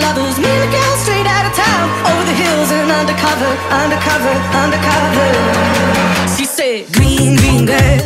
lovers. Me and a girl straight out of town, over the hills and undercover, undercover, undercover. She said, Green, green girl.